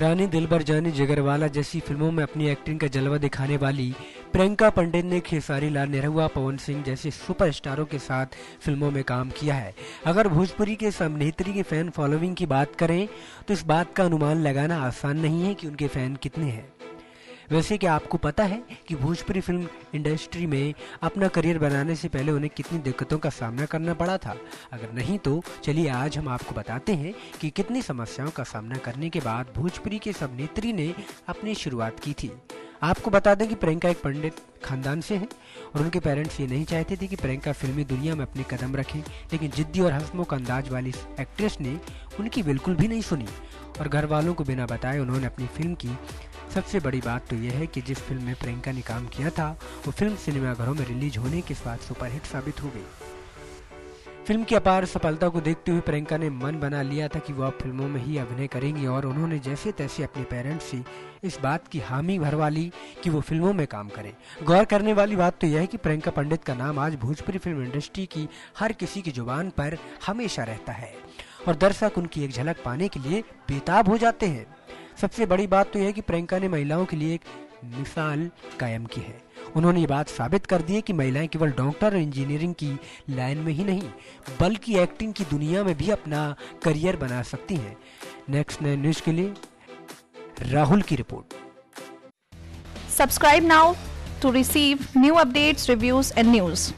रानी दिलबर जानी जिगरवाला जैसी फ़िल्मों में अपनी एक्टिंग का जलवा दिखाने वाली प्रियंका पंडित ने खेसारी लाल नेहरुआ, पवन सिंह जैसे सुपरस्टारों के साथ फ़िल्मों में काम किया है। अगर भोजपुरी के अभिनेत्री के फ़ैन फॉलोइंग की बात करें तो इस बात का अनुमान लगाना आसान नहीं है कि उनके फ़ैन कितने हैं। वैसे क्या आपको पता है कि भोजपुरी फ़िल्म इंडस्ट्री में अपना करियर बनाने से पहले उन्हें कितनी दिक्कतों का सामना करना पड़ा था? अगर नहीं तो चलिए आज हम आपको बताते हैं कि कितनी समस्याओं का सामना करने के बाद भोजपुरी के सब नेत्री ने अपनी शुरुआत की थी। आपको बता दें कि प्रियंका एक पंडित खानदान से हैं और उनके पेरेंट्स ये नहीं चाहते थे कि प्रियंका फिल्मी दुनिया में अपने कदम रखें, लेकिन जिद्दी और हंसमुख अंदाज वाली एक्ट्रेस ने उनकी बिल्कुल भी नहीं सुनी और घर वालों को बिना बताए उन्होंने अपनी फ़िल्म की सबसे बड़ी बात तो यह है कि जिस फ़िल्म में प्रियंका ने काम किया था, वो फ़िल्म सिनेमाघरों में रिलीज़ होने के बाद सुपरहिट साबित हो गई। फ़िल्म की अपार सफलता को देखते हुए प्रियंका ने मन बना लिया था कि वो अब फ़िल्मों में ही अभिनय करेंगी और उन्होंने जैसे तैसे अपने पेरेंट्स से इस बात की हामी भरवा ली कि वो फ़िल्मों में काम करें। गौर करने वाली बात तो यह है कि प्रियंका पंडित का नाम आज भोजपुरी फ़िल्म इंडस्ट्री की हर किसी की ज़ुबान पर हमेशा रहता है और दर्शक उनकी एक झलक पाने के लिए बेताब हो जाते हैं। सबसे बड़ी बात तो यह है कि प्रियंका ने महिलाओं के लिए एक मिसाल कायम की है। उन्होंने ये बात साबित कर दी है कि महिलाएँ केवल डॉक्टर और इंजीनियरिंग की लाइन में ही नहीं बल्कि एक्टिंग की दुनिया में भी अपना करियर बना सकती हैं। नेक्स्ट नए न्यूज़ के लिए राहुल की report. Subscribe now to receive new updates, reviews and news.